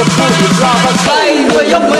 your booty, drive a slave for your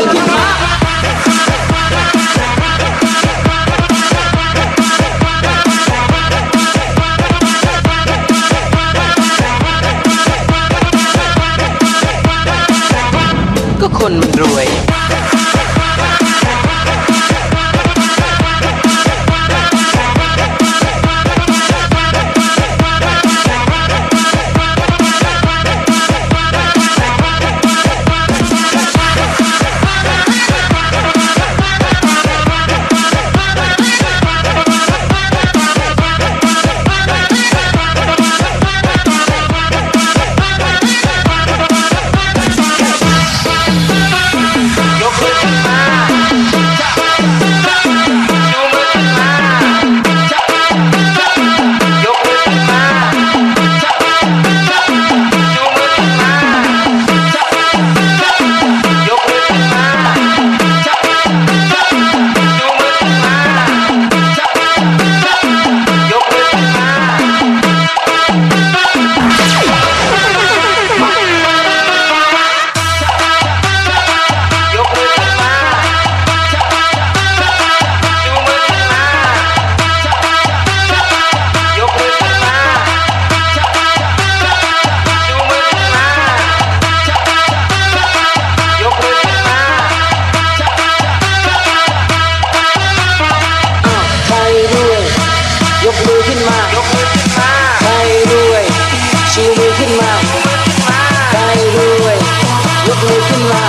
มือขึ้นมา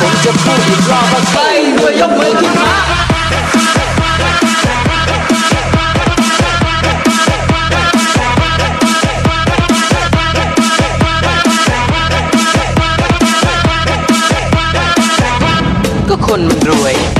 ผมจะพูดอีกรอบว่าใครรวยกมือขึ้นมาก็คนมันรวย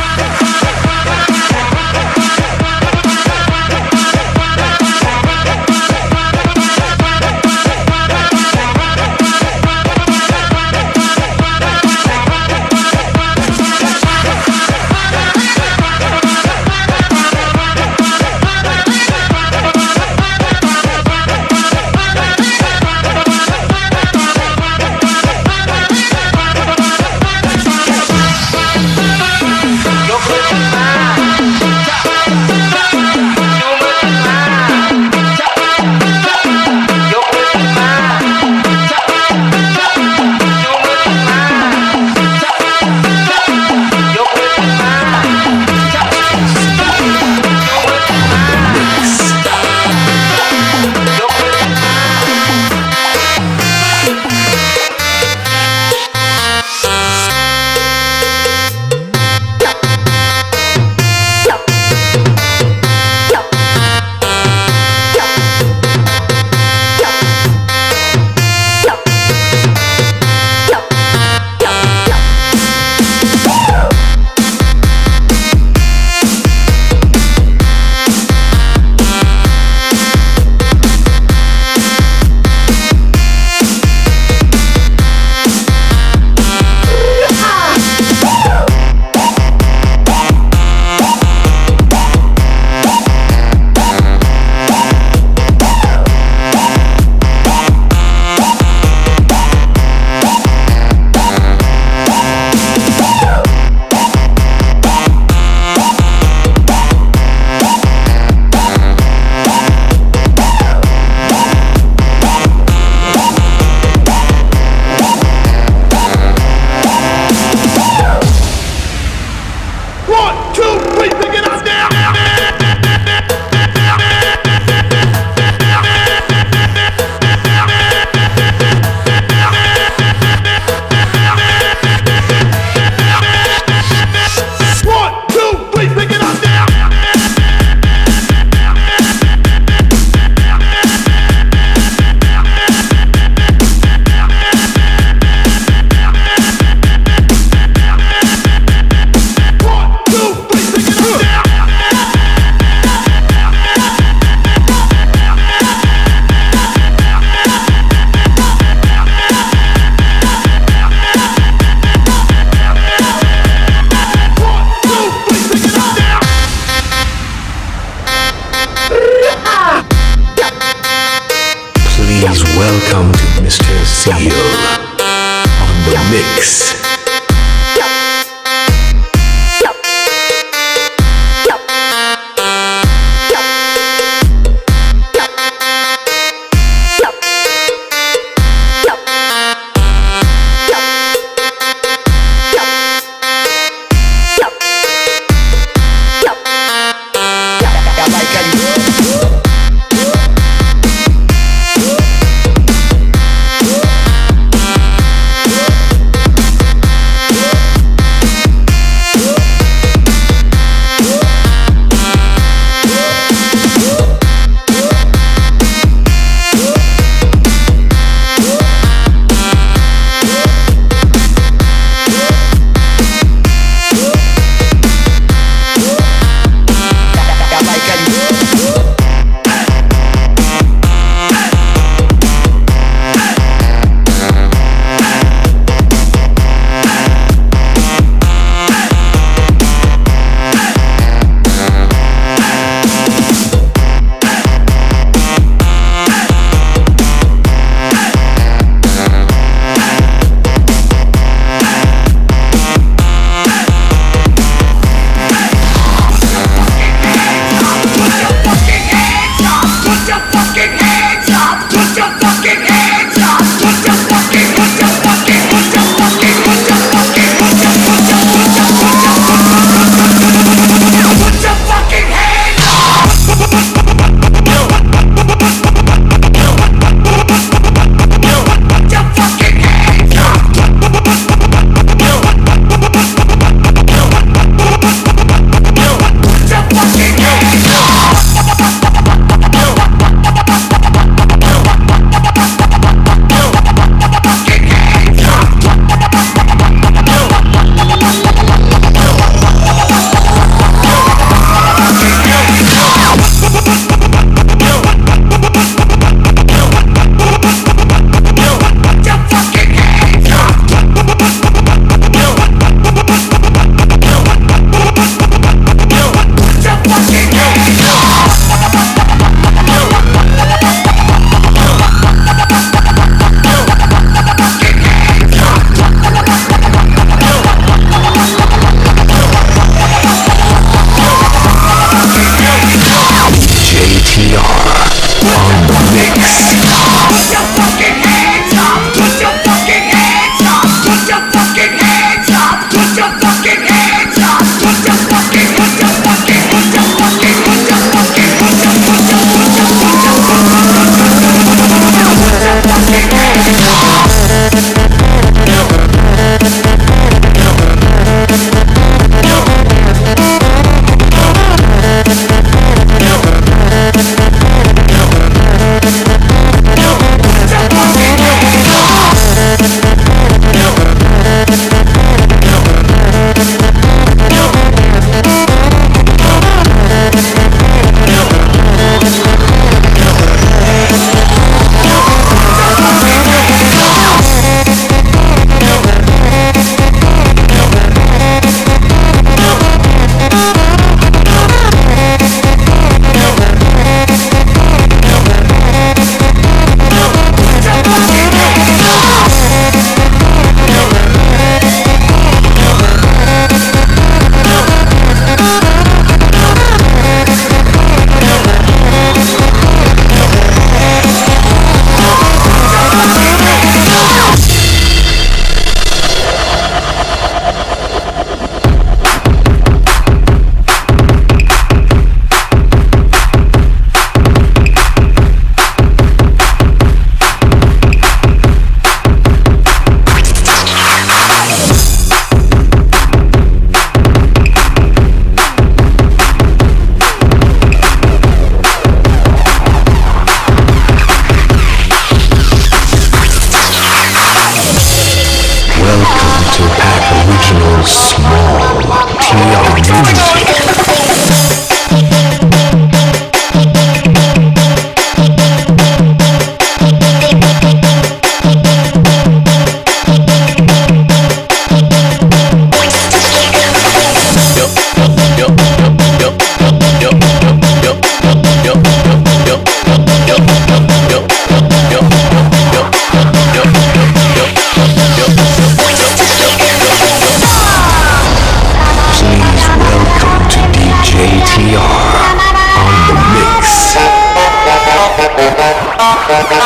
Riff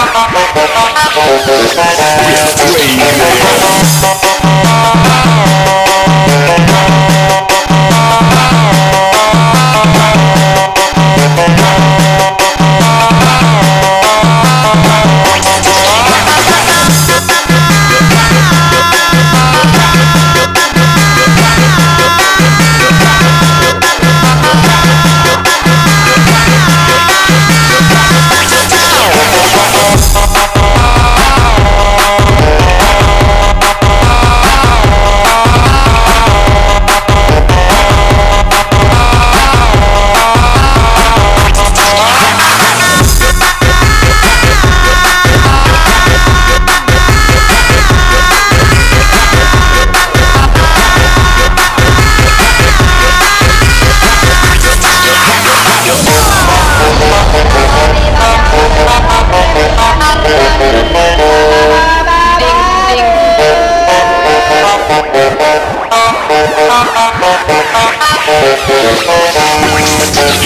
Radio. Wings the dead.